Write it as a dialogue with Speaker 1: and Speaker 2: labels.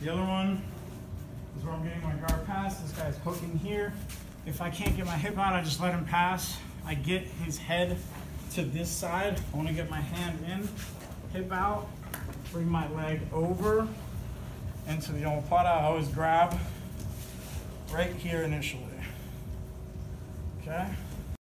Speaker 1: The other one is where I'm getting my guard pass. This guy's hooking here. If I can't get my hip out, I just let him pass. I get his head to this side. I want to get my hand in, hip out, bring my leg over into the omoplata. I always grab right here initially. Okay?